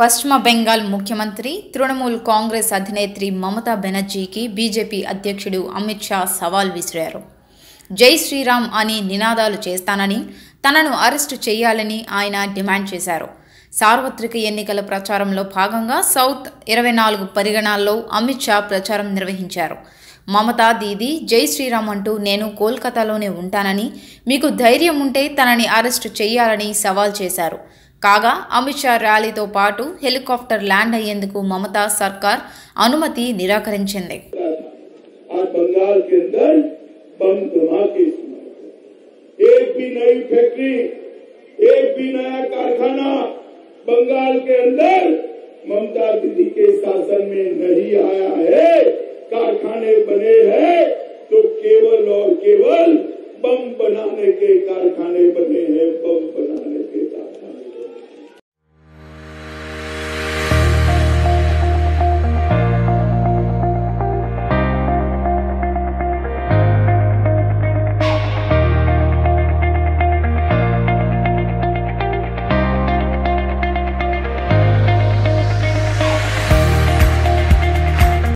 పశ్చిమ బెంగాల్ ముఖ్యమంత్రి తృణమూల్ కాంగ్రెస్ అధినేత్రి మమతా బెనర్జీకి బీజేపీ అధ్యక్షుడు అమిత్ షా సవాల్ విసిరారు. జై శ్రీరామ్ అని నినాదాలు చేస్తానని తనను అరెస్టు చేయాలని ఆయన డిమాండ్ చేశారు. సార్వత్రిక ఎన్నికల ప్రచారంలో భాగంగా సౌత్ ఇరవై నాలుగు పరిగణాల్లో అమిత్ షా ప్రచారం నిర్వహించారు. మమతా దీది జై శ్రీరామ్ అంటూ నేను కోల్కతాలోనే ఉంటానని మీకు ధైర్యం ఉంటే తనని అరెస్టు చేయాలని సవాల్ చేశారు. కాగా అమిత్ షా ర్యాలీతో పాటు హెలికాప్టర్ ల్యాండ్ అయ్యేందుకు మమతా సర్కార్ అనుమతి నిరాకరించింది आज बंगाल के अंदर बम धमाके सुनाए थे। एक भी नई फैक्ट्री एक भी नया कारखाना बंगाल के अंदर ममता दीदी के शासन में नहीं आया है कारखाने बने हैं तो केवल और केवल बम बनाने के कारखाने बने हैं बम बनाने